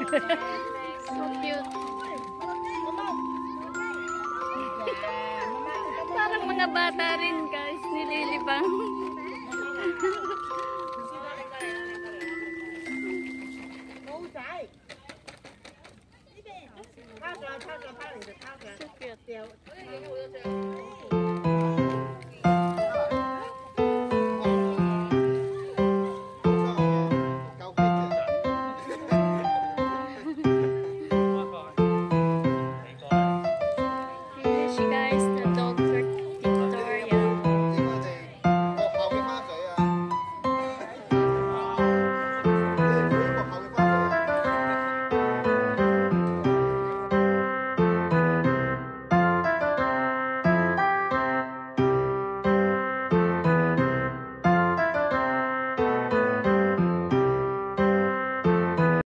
so cute. Parang mga bata rin guys, nililibang. so cute.